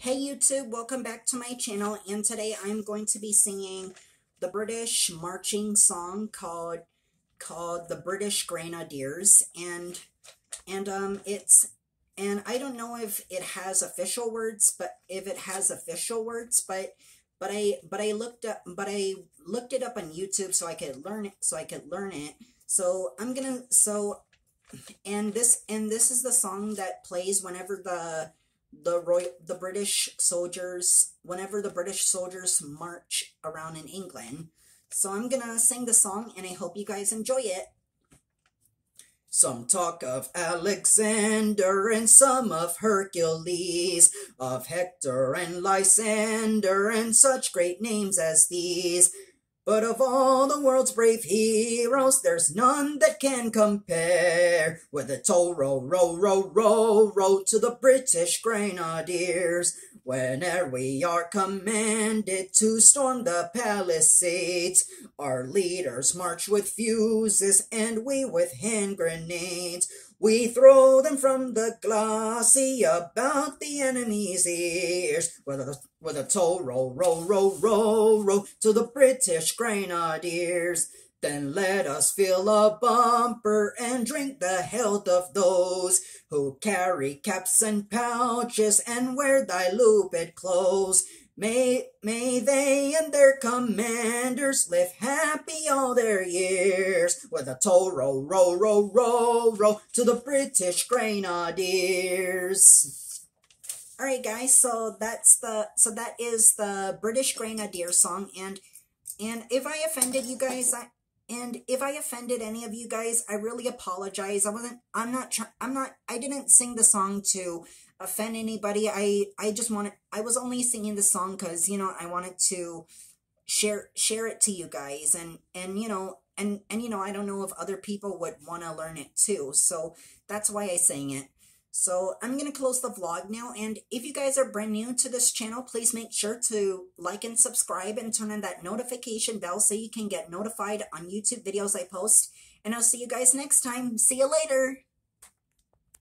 Hey YouTube, welcome back to my channel and today I'm going to be singing the British marching song called called the British Grenadiers and and um it's and I don't know if it has official words but if it has official words but but I but I looked up but I looked it up on YouTube so I could learn it so I could learn it. So I'm gonna so and this and this is the song that plays whenever the the Roy the British soldiers whenever the British soldiers march around in England. So I'm gonna sing the song and I hope you guys enjoy it. Some talk of Alexander and some of Hercules, of Hector and Lysander and such great names as these. But of all the world's brave heroes, there's none that can compare with the toll row, row, row, row, row to the British Grenadiers. Whene'er we are commanded to storm the palisades, our leaders march with fuses and we with hand grenades. We throw them from the glacis about the enemy's ears, with a, with a toll roll, roll, roll, roll, roll to the British Grenadiers. Then let us fill a bumper and drink the health of those who carry caps and pouches and wear diluted clothes. May, may they and their commanders live happy all their years, with a toll roll, roll, roll, roll, roll to the British Grenadiers. All right, guys. So that's the so that is the British Grenadier song, and and if I offended you guys, I, and if I offended any of you guys, I really apologize. I wasn't. I'm not. I'm not. I didn't sing the song to offend anybody. I I just wanted I was only singing the song cuz you know, I wanted to share share it to you guys and and you know, and and you know, I don't know if other people would want to learn it too. So that's why I sang it. So I'm going to close the vlog now. And if you guys are brand new to this channel, please make sure to like and subscribe and turn on that notification bell so you can get notified on YouTube videos I post. And I'll see you guys next time. See you later.